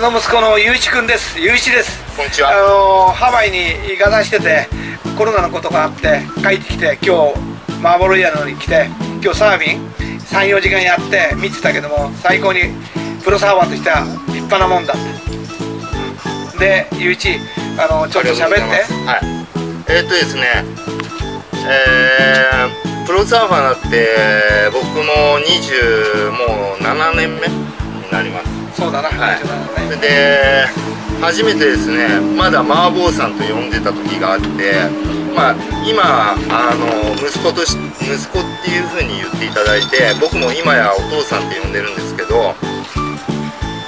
の息子のゆういちくんです。ゆういちです。こんにちは。あのー、ハワイに行かさしててコロナのことがあって帰ってきて今日マーボロイヤのに来て今日サーフィン34時間やって見てたけども最高にプロサーファーとしては立派なもんだって。でゆういちあのちょっと喋って。はい。えー、っとですねえー、プロサーファーになって僕も20もう7年目になります。そうだな、はい。27ねで初めてですねまだ麻婆さんと呼んでた時があってまあ今あの息子とし息子っていう風に言っていただいて僕も今やお父さんって呼んでるんですけど、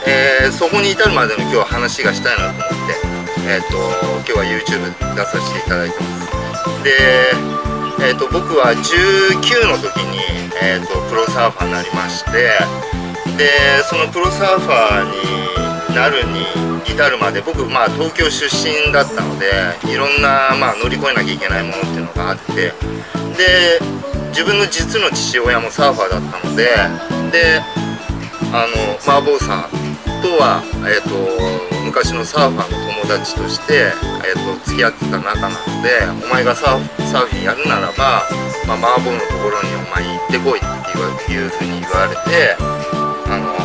えーそこに至るまでの今日は話がしたいなと思って、えー、と今日は YouTube 出させていただいてます。で、えー、と僕は19の時に、えー、とプロサーファーになりましてでそのプロサーファーになるに至るまで僕まあ東京出身だったのでいろんな、まあ、乗り越えなきゃいけないものっていうのがあってで自分の実の父親もサーファーだったのでであの麻婆さんとは、えー、と昔のサーファーの友達として、えー、と付き合ってた仲なのでお前がサーフィンやるならば、まあ、麻婆のところにお前行ってこいっていうふうに言われて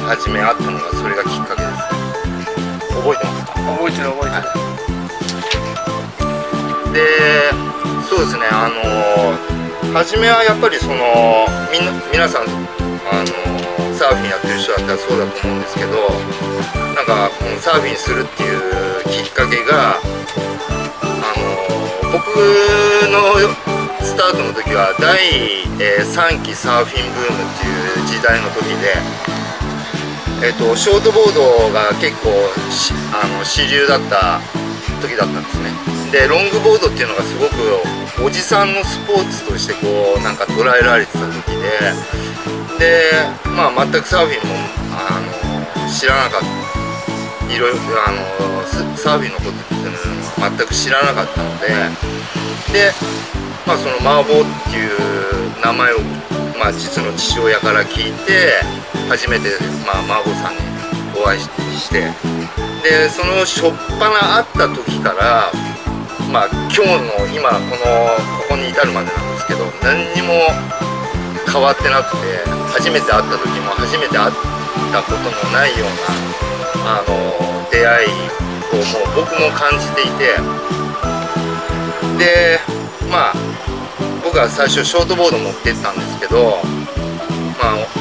初め会ったのがそれがきっかけです覚えてますか覚えてる覚えてる、でそうですねあの初めはやっぱりそのみんな皆さんあのサーフィンやってる人だったらそうだと思うんですけどなんかこのサーフィンするっていうきっかけがあの僕のスタートの時は第、3期サーフィンブームっていう時代の時でえっとショートボードが結構あの主流だった時だったんですね。でロングボードっていうのがすごくおじさんのスポーツとしてこうなんか捉えられてた時で。でまあ全くサーフィンもあの知らなかった。いろいろあのサーフィンのことっていうのは全く知らなかったので。でまあその麻婆っていう名前をまあ実の父親から聞いて初めてまあ麻婆さんにお会いして。でその初っ端会った時からまあ今日の今このここに至るまでなんですけど何にも変わってなくて初めて会った時も初めて会ったことのないようなあの出会いをもう僕も感じていて。でまあ僕は最初ショートボード持ってったんですけどまあ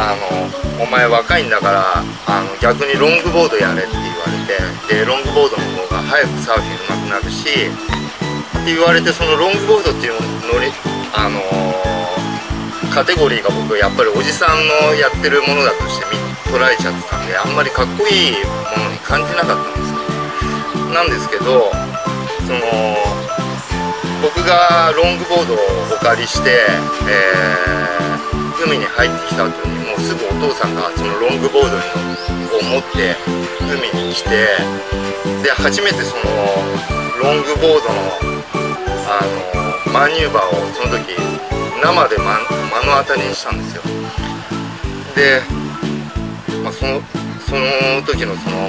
あのお前若いんだからあの逆にロングボードやれって言われてでロングボードの方が早くサーフィン上手くなるしって言われてそのロングボードっていうのりあのカテゴリーが僕やっぱりおじさんのやってるものだとして捉えちゃってたんであんまりかっこいいものに感じなかったんですよ。なんですけどその僕がロングボードをお借りして、えー海に入ってきた後にすぐお父さんがそのロングボードを持って海に来てで初めてそのロングボードのあのマニューバーをその時生で目の当たりにしたんですよ。で、まあ、そのその時のその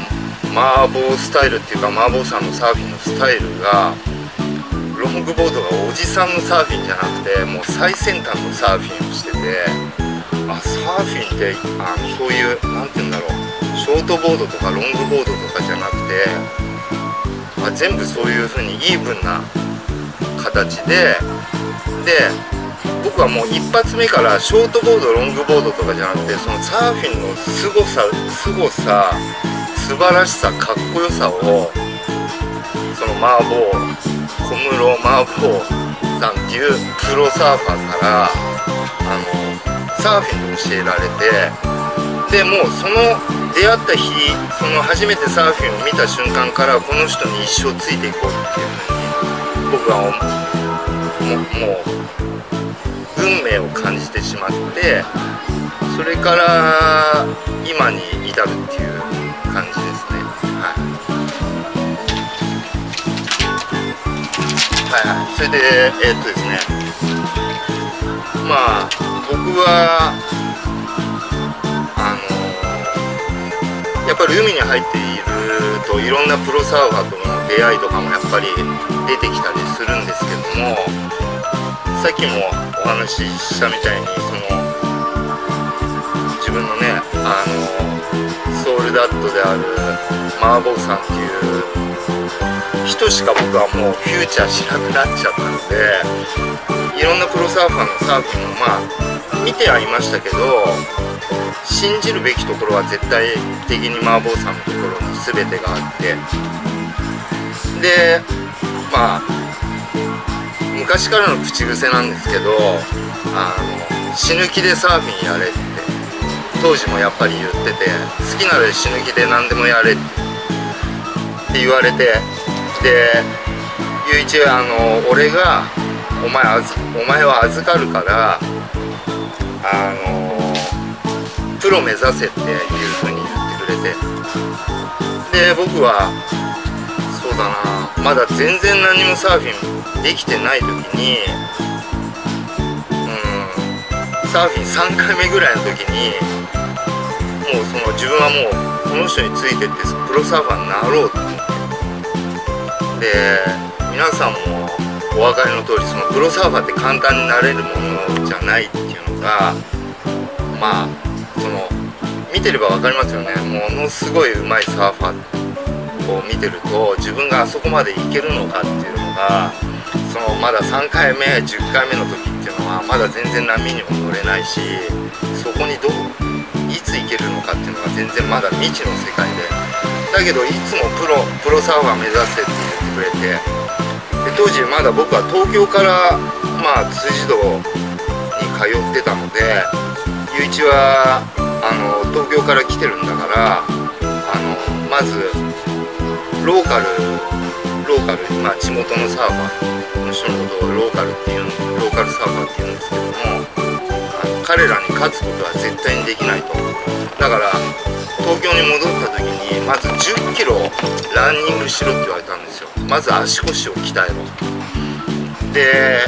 麻婆スタイルっていうか麻婆さんのサーフィンのスタイルがロングボードがおじさんのサーフィンじゃなくてもう最先端のサーフィンをしててあサーフィンってあのそういう何て言うんだろう。ショートボードとかロングボードとかじゃなくてあ全部そういう風にイーブンな形でで僕はもう一発目からショートボードロングボードとかじゃなくてそのサーフィンの凄さ凄さ素晴らしさかっこよさをその麻婆小室麻婆さんっていうプロサーファーからあのサーフィン教えられてでもうその出会った日その初めてサーフィンを見た瞬間からこの人に一生ついていこうっていうふうに僕はももう運命を感じてしまってそれから今に至るっていう感じですね。はい。はいはい。それでえーっとですね。まあはあのやっぱり海に入っているといろんなプロサーファーとの出会いとかもやっぱり出てきたりするんですけどもさっきもお話ししたみたいにその自分のねあのソウルダットであるマーボーさんっていう人しか僕はもうフューチャーしなくなっちゃったのでいろんなプロサーファーのサーフィンもまあ見てはいましたけど信じるべきところは絶対的にマーボーさんのところに全てがあってでまあ昔からの口癖なんですけどあの死ぬ気でサーフィンやれって当時もやっぱり言ってて好きなら死ぬ気で何でもやれって言われてで雄一はあの俺がお前お前は預かるからあのプロ目指せっていう風に言ってくれて。で僕はそうだな。まだ全然何もサーフィンできてない時にうんサーフィン3回目ぐらいの時にもうその自分はもうこの人についてってプロサーファーになろうと思って。で皆さんもお分かりの通りそのプロサーファーって簡単になれるものじゃないっていうのがまあその見てれば分かりますよね。ものすごい上手いサーファーを見てると自分があそこまで行けるのかっていうのがそのまだ3回目10回目の時っていうのはまだ全然波にも乗れないしそこにどういつ行けるのかっていうのが全然まだ未知の世界で。だけどいつもプロプロサーファー目指せって言ってくれてで当時まだ僕は東京からまあ辻堂に通ってたので雄一はあの東京から来てるんだからあのまずローカルローカル、まあ、地元のサーファーの人のことをローカルっていうローカルサーファーっていうんですけども彼らに勝つことは絶対にできないと。だから東京に戻った時にまず1 0キロランニングしろって言われたんですよ。まず足腰を鍛えろで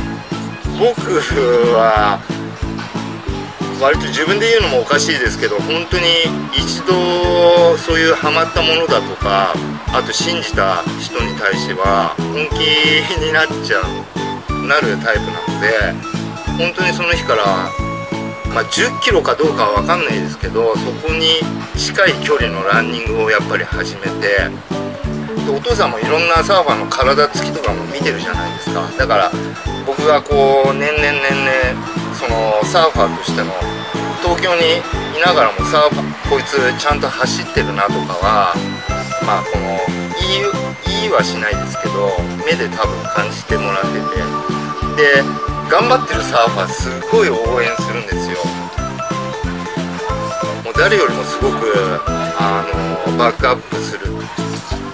僕は割と自分で言うのもおかしいですけど本当に一度そういうハマったものだとかあと信じた人に対しては本気になっちゃうなるタイプなので本当にその日からまあ、10キロかどうかは分かんないですけどそこに近い距離のランニングをやっぱり始めてお父さんもいろんなサーファーの体つきとかも見てるじゃないですか。だから僕がこう年々年々そのサーファーとしての東京にいながらもサーファーこいつちゃんと走ってるなとかはまあこの言い言いはしないですけど目で多分感じてもらってて。で頑張ってるサーファーすごい応援するんですよ。もう誰よりもすごくあのバックアップする。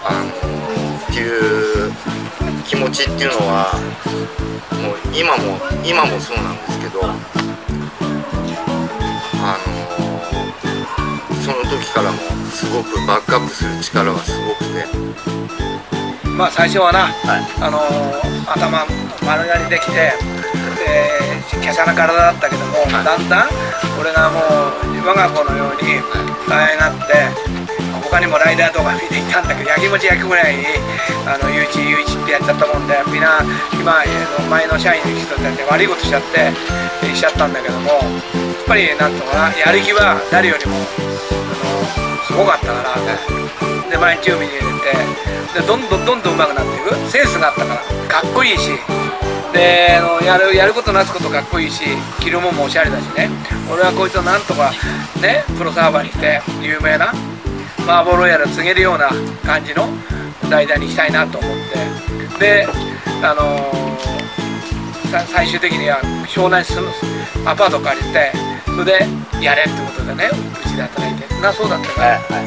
あのっていう気持ちっていうのはもう今も今もそうなんですけどあのその時からもすごくバックアップする力はすごくて。まあ最初はな、はい。あのー頭丸刈りできてで華奢な体だったけども、はい。だんだん俺がもう我が子のように可愛がって他にもライダーとか見ていたんだけど焼きもち焼くぐらいにあのゆういちゆういちってやっちゃったもんでみんな今前の社員の人たち悪いことしちゃってしちゃったんだけどもやっぱりなんとかなやる気は誰よりもあのすごかったから。ねで毎日海に入れてでどんどんどんどん上手くなっていく。センスがあったからかっこいいし。であのやるやることなすことかっこいいし着るもんもおしゃれだしね。俺はこいつをなんとかねプロサーバーにして有名なマーボロイヤルを告げるような感じの代打にしたいなと思って。であのー最終的には湘南に住むアパート借りてそれでやれってことでねうちで働いて。なそうだったから。は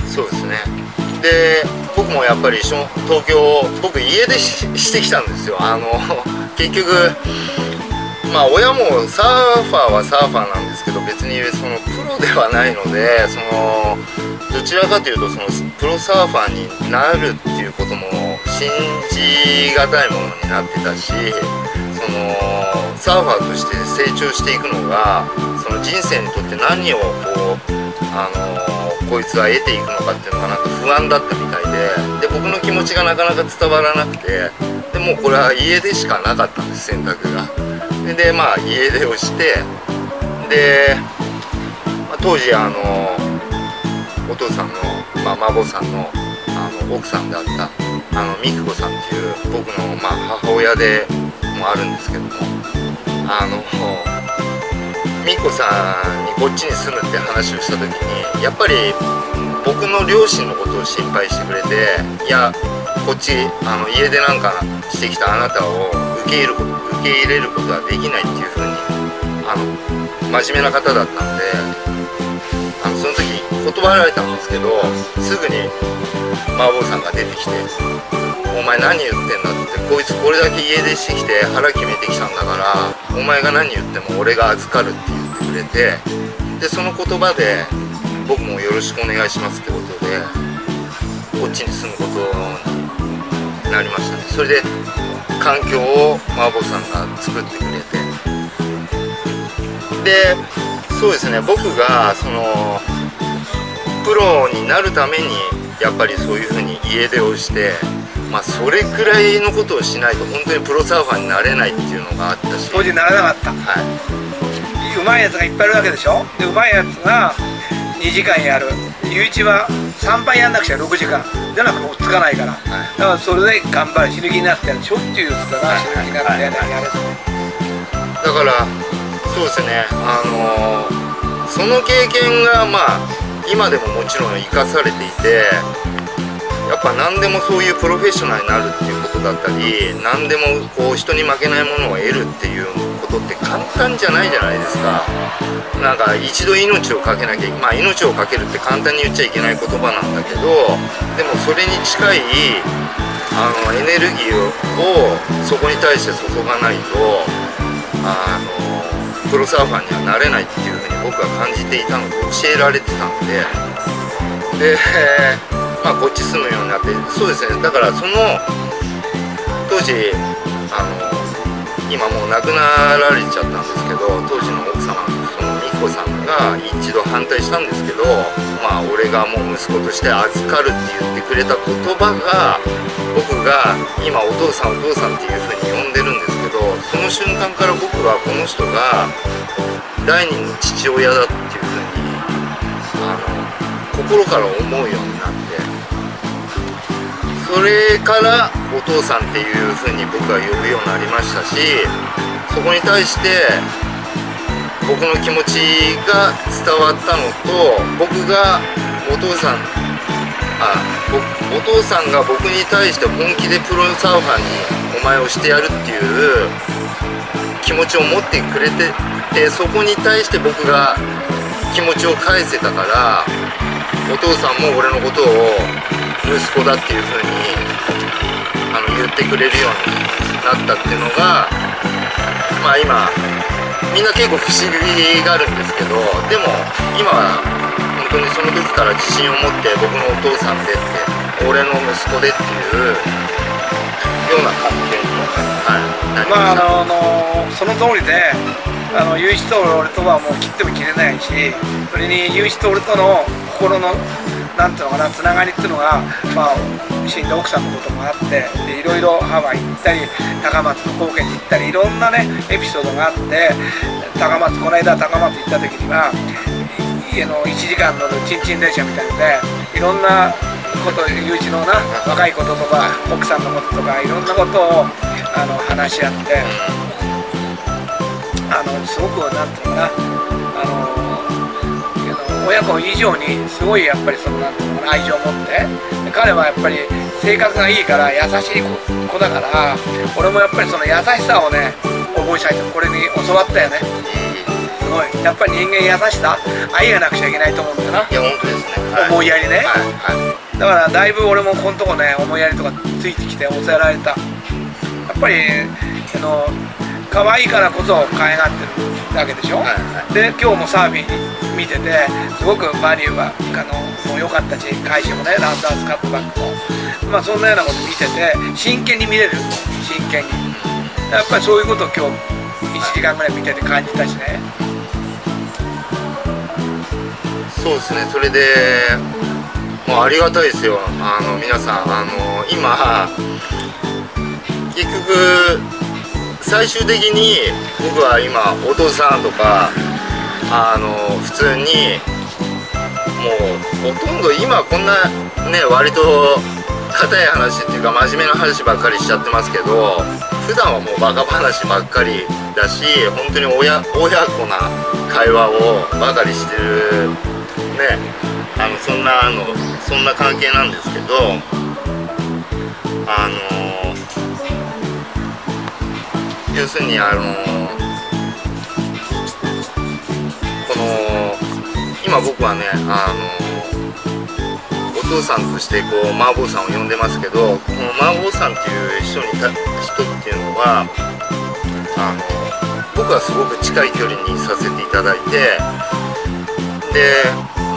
い、そうですね。で僕もやっぱり東京僕家出ししてきたんですよ。あの結局まあ親もサーファーはサーファーなんですけど別にそのプロではないのでそのどちらかというとそのプロサーファーになるっていうことも信じがたいものになってたしそのサーファーとして成長していくのがその人生にとって何をこう、あのこいつは得ていくのかっていうのがなんか不安だったみたいでで僕の気持ちがなかなか伝わらなくてでもうこれは家出しかなかったんです選択が。でまあ家出をしてで、まあ、当時あのお父さんの、まあ、孫さんのあの奥さんであったあの美久子さんっていう僕の、まあ、母親でもあるんですけどもあの美子さんにこっちに住むって話をした時にやっぱり僕の両親のことを心配してくれていやこっちあの家出なんかしてきたあなたを受け入れることけ入れることはできないっていうふうにあの真面目な方だったのであのその時断られたんですけどすぐに麻婆さんが出てきて「お前何言ってんだ」ってこいつこれだけ家出してきて腹決めてきたんだからお前が何言っても俺が預かるって言ってくれてでその言葉で僕もよろしくお願いしますってことでこっちに住むことになりました。ねそれで環境を麻婆さんが作ってくれて。でそうですね。僕がそのプロになるためにやっぱりそういうふうに家出をしてまあそれくらいのことをしないと本当にプロサーファーになれないっていうのがあったし。当時ならなかった。はうまいやつがいっぱいいるわけでしょ？でうまいやつが2時間やるゆういちは3倍やんなくちゃ6時間。じゃなくて追っつかないから、はい。だからそれで頑張る死ぬ気になってしょっちゅう言ってたなはい死ぬ気になってやれはいやれだからそうですね。あのーその経験がまあ今でももちろん生かされていてやっぱ何でもそういうプロフェッショナルになるっていうことだったり何でもこう人に負けないものを得るっていうことって簡単じゃないじゃないですか。なんか一度命をかけなきゃまあ命をかけるって簡単に言っちゃいけない言葉なんだけどでもそれに近いあのエネルギーをそこに対して注がないとあのプロサーファーにはなれないっていうふうに僕は感じていたので教えられてたんで。で、まあ、こっち住むようになってそうですね。だからその当時あの今もう亡くなられちゃったんですけど当時の奥様その美子さんが一度反対したんですけどまあ俺がもう息子として預かるって言ってくれた言葉が僕が今お父さんお父さんっていうふうに呼んでるんですけどその瞬間から僕はこの人が第二の父親だっていうふうにあの心から思うようになってそれからお父さんっていうふうに僕は呼ぶようになりましたしそこに対して僕の気持ちが伝わったのと僕がお父さんあお父さんが僕に対して本気でプロサーファーにお前をしてやるっていう気持ちを持ってくれててそこに対して僕が気持ちを返せたからお父さんも俺のことを息子だっていう風にあの言ってくれるようになったっていうのがまあ今みんな結構不思議があるんですけどでも今は本当にその時から自信を持って僕のお父さんでって俺の息子でっていうような関係に、はい、なりまあました。あのあのその通りであの雄一と俺とはもう切っても切れないしそれに雄一と俺との心のなんていうのかなつながりっていうのが、まあ、死んだ奥さんのこともあってでいろいろハワイ行ったり高松の高原に行ったりいろんなねエピソードがあって高松この間高松行った時には家の1時間乗るチンチン電車みたいのでいろんなこと雄一のな若いこととか奥さんのこととかいろんなことをあの話し合って。あのすごくなんていうのかな親子以上にすごいやっぱりそのなんていうのかな愛情を持って。で彼はやっぱり性格がいいから優しい子子だから俺もやっぱりその優しさをね覚えさせてこれに教わったよね。すごい。やっぱり人間優しさ愛がなくちゃいけないと思うんだよな。いや本当ですね、はい、思いやりね。はいはい。だからだいぶ俺もこのとこね思いやりとかついてきて教えられた。やっぱりあの可愛いからこそ可愛がってるだけでしょ、はいはい。で今日もサーフィン見ててすごくバリューはあのもう良かったし会社もねランダースカットバックも。まあそんなようなこと見てて真剣に見れる真剣に。やっぱりそういうことを今日1時間ぐらい見てて感じたしね。そうですね。それでもうありがたいですよ。あの皆さんあの今結局最終的に僕は今お父さんとかあの普通にもうほとんど今こんなね割と硬い話っていうか真面目な話ばっかりしちゃってますけど普段はもうバカ話ばっかりだし本当に親子な会話をばかりしてるねあのそんなあのそんな関係なんですけどあの要するにあのこの今僕はねあのお父さんとしてこう麻婆さんを呼んでますけどこの麻婆さんっていう人にた人っていうのはあの僕はすごく近い距離にさせていただいてで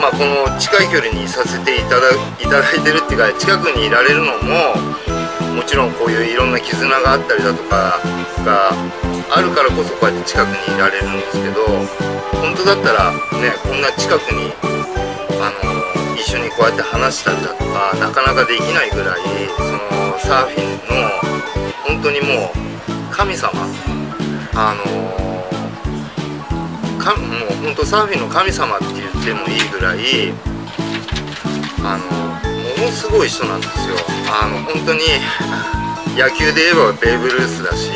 まあこの近い距離にさせていただいただいてるっていうか近くにいられるのももちろんこういういろんな絆があったりだとかがあるからこそこうやって近くにいられるんですけど本当だったらねこんな近くにあの一緒にこうやって話したりだとかなかなかできないぐらいそのサーフィンの本当にもう神様あのかもう本当サーフィンの神様って言ってもいいぐらいあのものすごい人なんですよ。あの本当に野球で言えばベーブ・ルースだし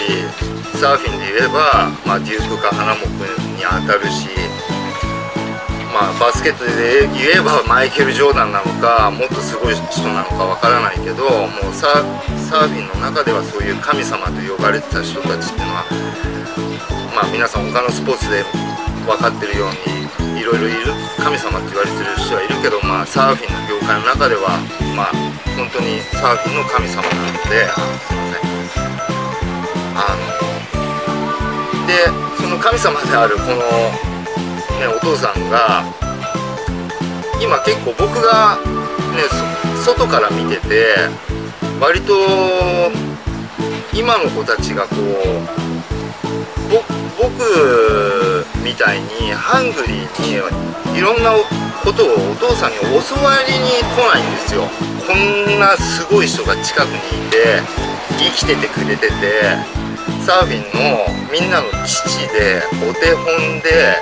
サーフィンで言えば、まあ、デュークか花木に当たるし、まあ、バスケットで言えばマイケル・ジョーダンなのかもっとすごい人なのかわからないけどもうサーフィンの中ではそういう神様と呼ばれてた人たちっていうのは、まあ、皆さん他のスポーツで分かってるようにいろいろいる神様って言われてる人はいるけど、まあ、サーフィンの業界の中では、まあ、本当にサーフィンの神様なのであすいません。あのでその神様であるこの、ね、お父さんが今結構僕が、ね、外から見てて割と今の子たちがこう僕たいにハングリーにいろんなことをお父さんに教わりに来ないんですよ。こんなすごい人が近くにいて生きててくれててサーフィンのみんなの父でお手本で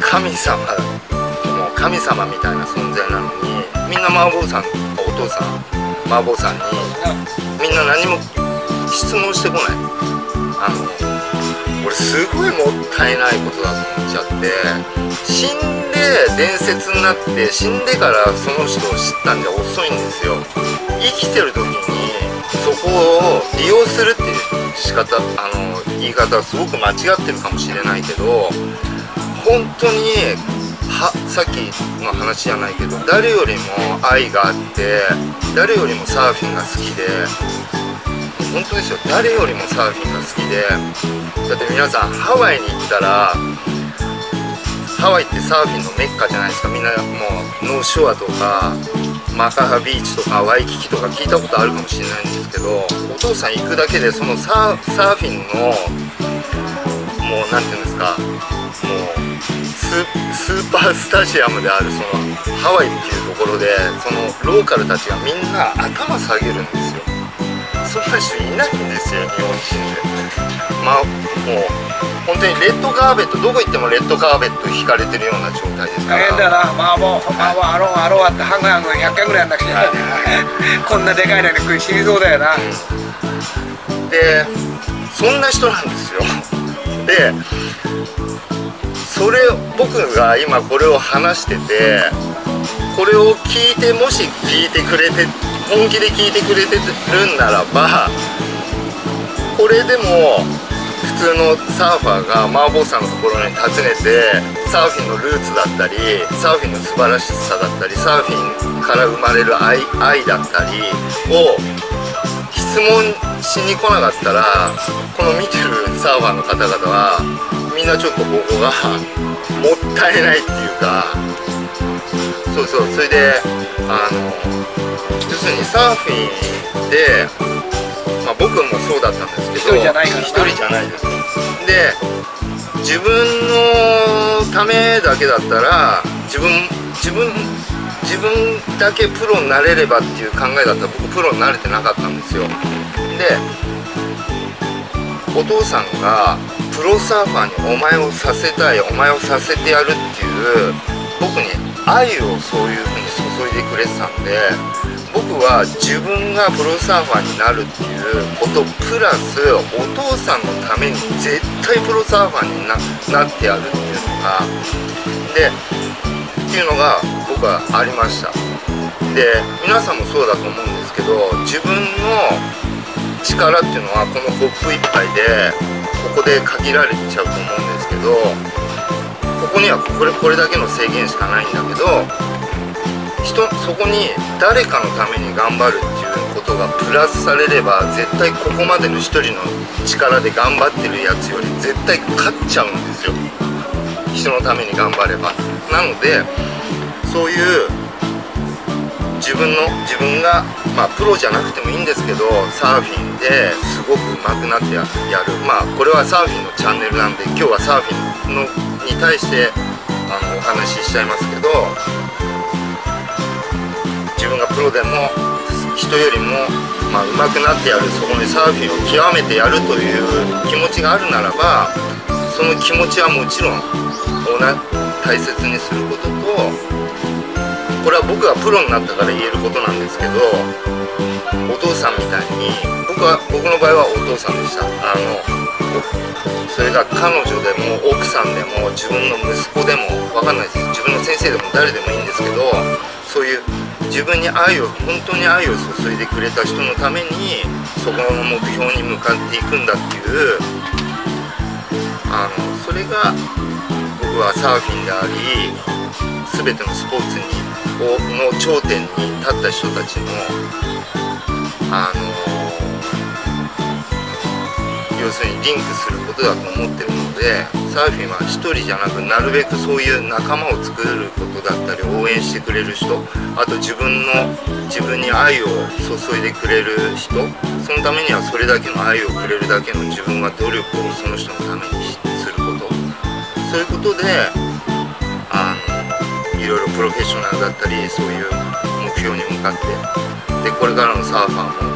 神様もう神様みたいな存在なのにみんな麻婆さんお父さん麻婆さんにみんな何も質問してこない。あの俺すごいもったいないことだと思っちゃって死んで伝説になって死んでからその人を知ったんじゃ遅いんですよ。生きてる時にそこを利用するっていう仕方あの言い方はすごく間違ってるかもしれないけど本当にはさっきの話じゃないけど誰よりも愛があって誰よりもサーフィンが好きで本当ですよ。誰よりもサーフィンが好きでだって皆さんハワイに行ったらハワイってサーフィンのメッカじゃないですか。みんなもうノースショアとかマカハビーチとかワイキキとか聞いたことあるかもしれないんですけどお父さん行くだけでそのサーフィンのもう何て言うんですかもうスーパースタジアムであるそのハワイっていうところでそのローカルたちがみんな頭下げるんですよ。そんな人いないんですよ日本人で。まあもう本当にレッドカーペットどこ行ってもレッドカーペット引かれてるような状態ですから。大変だな。まあもうまあもうアロンアロンあってハンガーが100回ぐらいやんなくちゃいけないこんなでかいのに食い死にそうだよな、うん、でそんな人なんですよでそれ僕が今これを話しててこれを聞いてもし聞いてくれて本気で聞いてくれてるんならばこれでも普通のサーファーが麻婆さんのところに訪ねてサーフィンのルーツだったりサーフィンの素晴らしさだったりサーフィンから生まれる愛愛だったりを質問しに来なかったらこの見てるサーファーの方々はみんなちょっとここがもったいないっていうかそうそうそれであの要するにサーフィンで、あ、僕もそうだったんですけど一人じゃない一人じゃないです。で自分のためだけだったら自分自分自分だけプロになれればっていう考えだったら僕プロになれてなかったんですよ。でお父さんがプロサーファーにお前をさせたいお前をさせてやるっていう僕に愛をそういう風に注いでくれてたんで僕は自分がプロサーファーになるっていうことプラスお父さんのために絶対プロサーファーにななってやるっていうのがでっていうのが僕はありました。で皆さんもそうだと思うんですけど自分の力っていうのはこのコップ1杯でここで限られちゃうと思うんですけどここにはこれこれだけの制限しかないんだけど人そこに誰かのために頑張るっていうことがプラスされれば絶対ここまでの一人の力で頑張ってるやつより絶対勝っちゃうんですよ。人のために頑張れば。なのでそういう自分の自分がまあプロじゃなくてもいいんですけどサーフィンですごく上手くなってやる。まあこれはサーフィンのチャンネルなんで今日はサーフィンのに対してあのお話ししちゃいますけど自分がプロでも人よりもまあ上手くなってやるそこにサーフィンを極めてやるという気持ちがあるならばその気持ちはもちろん大切にすることとこれは僕がプロになったから言えることなんですけどお父さんみたいに僕は僕の場合はお父さんでした。あのそれが彼女でも奥さんでも自分の息子でも分かんないです。自分の先生でも誰でもいいんですけどそういう自分に愛を本当に愛を注いでくれた人のためにそこの目標に向かっていくんだっていうあのそれが僕はサーフィンであり全てのスポーツにの頂点に立った人たちのあの要するにリンクすることだと思ってるのでサーフィンは1人じゃなくなるべくそういう仲間を作ることだったり応援してくれる人あと自分の自分に愛を注いでくれる人そのためにはそれだけの愛をくれるだけの自分は努力をその人のためにすること。そういうことであのいろいろプロフェッショナルだったりそういう目標に向かってでこれからのサーファーも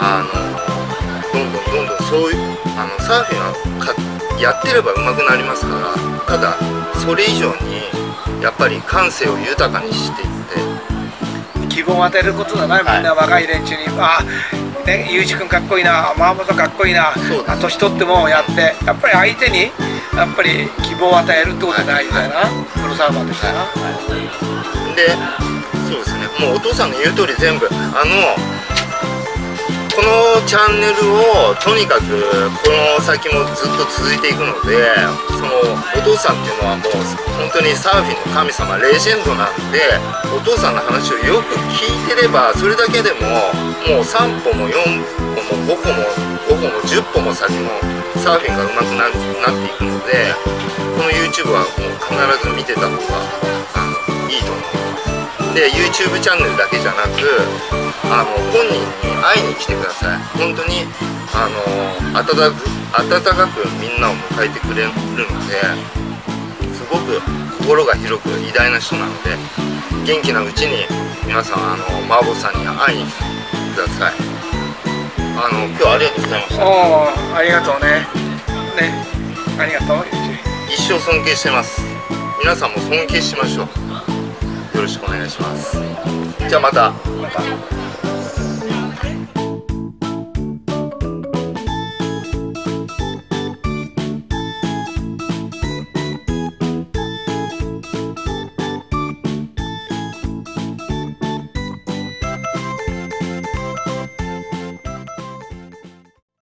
あのどんどんどんどんそういうあのサーフィンはかやってれば上手くなりますからただそれ以上にやっぱり感性を豊かにしていって希望を与えることだな、みんな若い連中に、ああ、ね、ゆうじ君かっこいいな、マーモトかっこいいな、年取ってもやって、やっぱり相手にやっぱり希望を与えるってことが大事だよな、はい、プロサーバーとしてな、はい、でそうですね。もうお父さんの言う通り全部あのこのチャンネルをとにかくこの先もずっと続いていくのでそのお父さんっていうのはもう本当にサーフィンの神様レジェンドなんでお父さんの話をよく聞いてればそれだけでももう3歩も4歩も5歩も5歩も10歩も先のサーフィンが上手くなっていくのでこの YouTube はもう必ず見てた方がいいと思います。で YouTube チャンネルだけじゃなくあの本人に会いに来てください。本当にあの温かく温かくみんなを迎えてくれるのですごく心が広く偉大な人なので元気なうちに皆さんあのマーボさんに会いに来てください。あの今日はありがとうございました。おありがとうね。ね。ありがとう一生尊敬してます。皆さんも尊敬しましょう。よろしくお願いします。じゃあまた。また